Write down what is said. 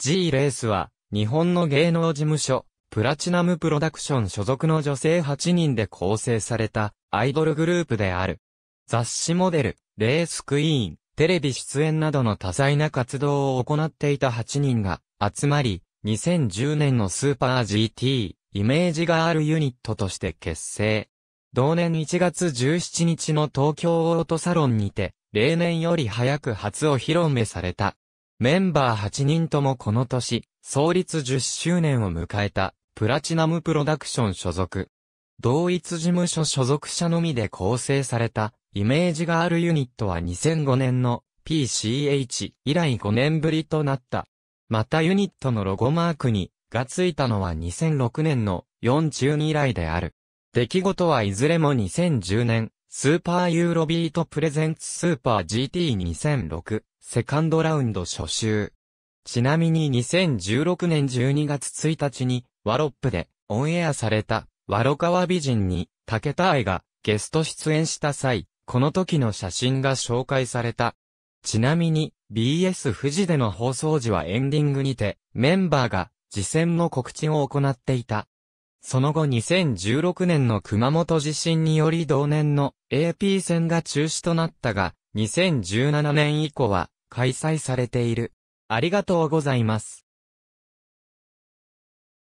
G レースは、日本の芸能事務所、プラチナムプロダクション所属の女性8人で構成されたアイドルグループである。雑誌モデル、レースクイーン、テレビ出演などの多彩な活動を行っていた8人が集まり、2010年のスーパー GT、イメージガールユニットとして結成。同年1月17日の東京オートサロンにて、例年より早く初お披露目された。メンバー8人ともこの年、創立10周年を迎えた、プラチナムプロダクション所属。同一事務所所属者のみで構成された、イメージガールユニットは2005年の PCH 以来5年ぶりとなった。またユニットのロゴマークに、がついたのは2006年の4中以来である。出来事はいずれも2010年、スーパーユーロビートプレゼンツスーパー GT2006 セカンドラウンド初週。ちなみに2016年12月1日にワロップでオンエアされたワロカワ美人に竹田愛がゲスト出演した際、この時の写真が紹介された。ちなみに BS 富士での放送時はエンディングにてメンバーが次戦の告知を行っていた。その後2016年の熊本地震により同年の AP 戦が中止となったが、2017年以降は開催されている。ありがとうございます。